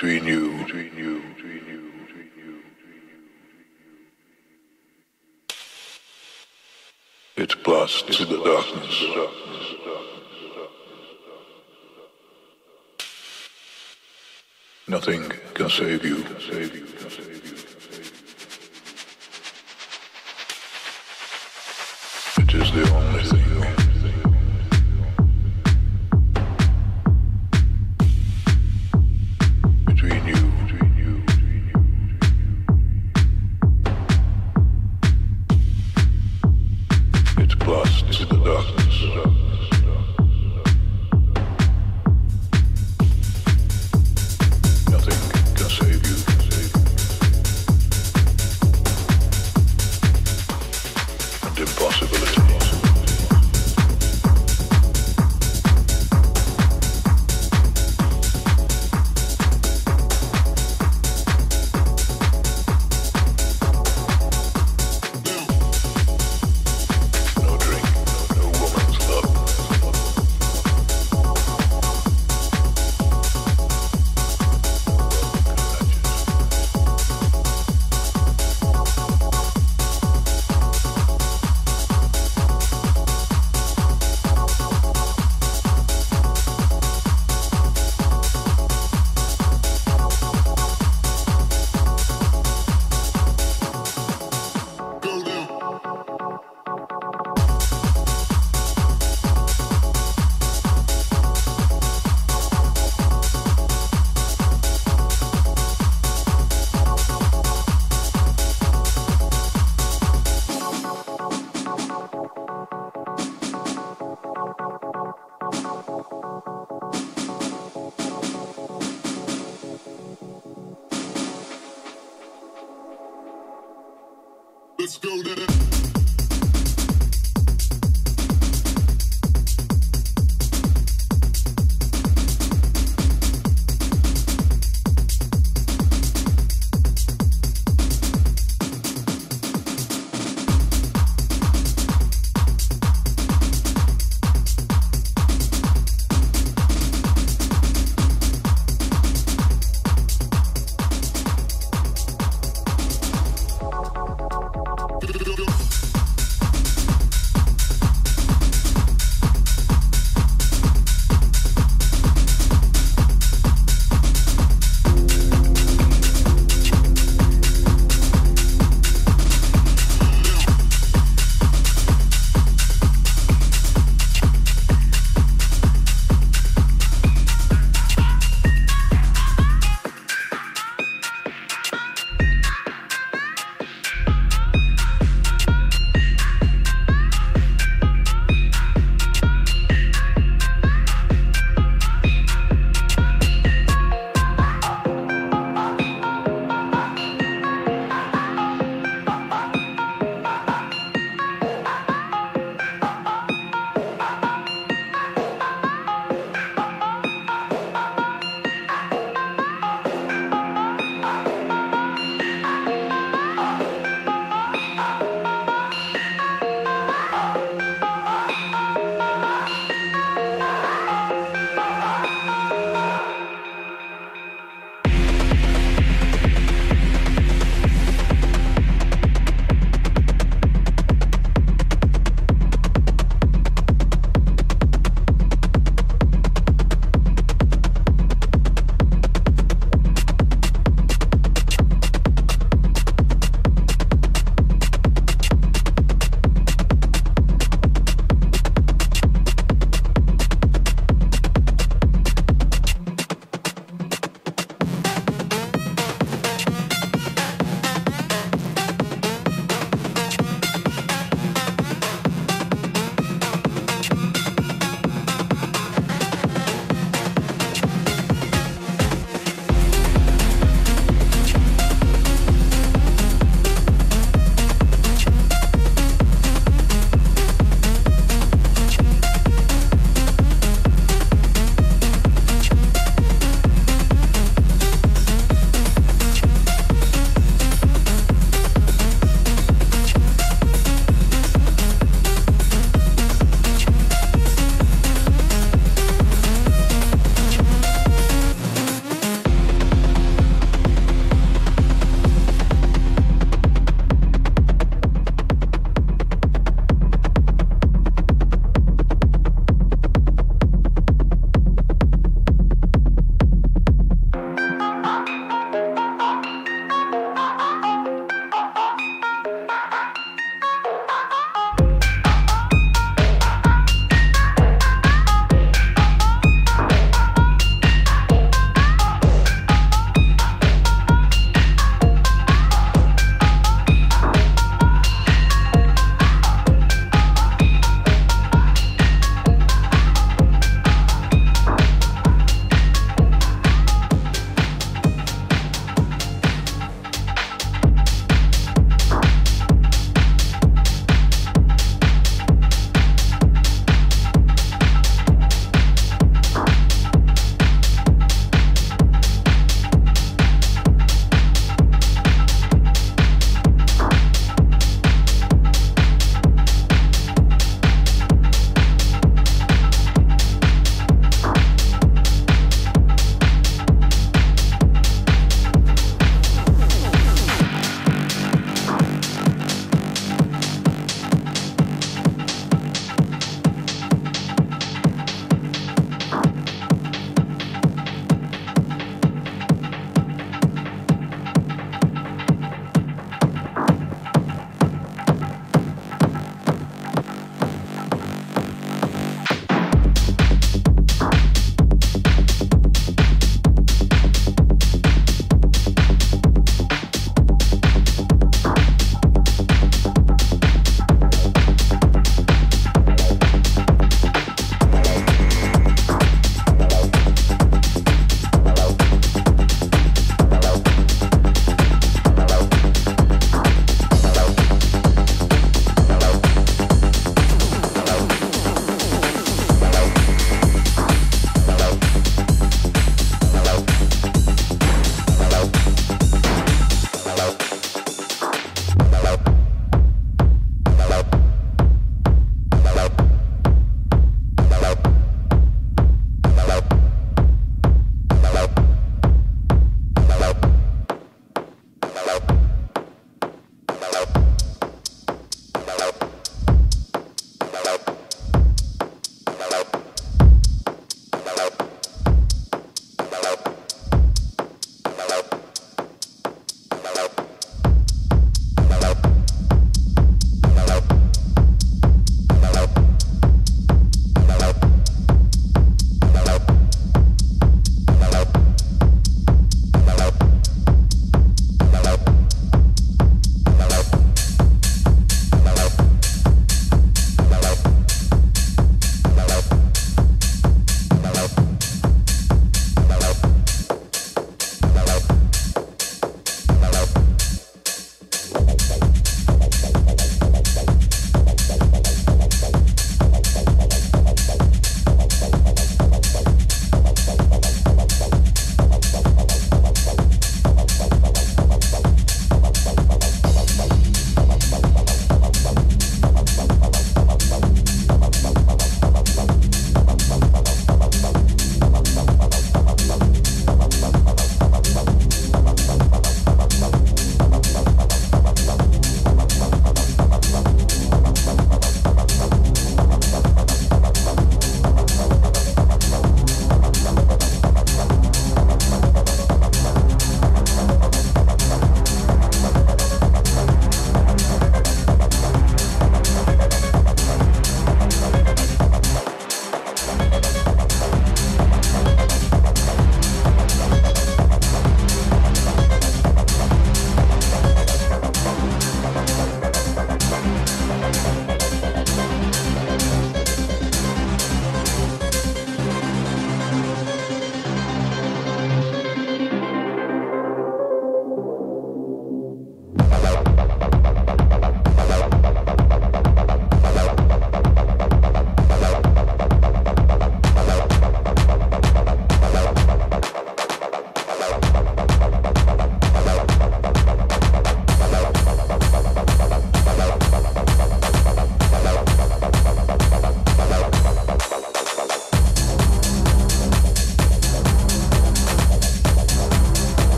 between you, between you, between you, plus to the darkness. Nothing can save you, save you, save you.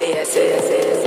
Yes, yes, yes.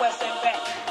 West and back.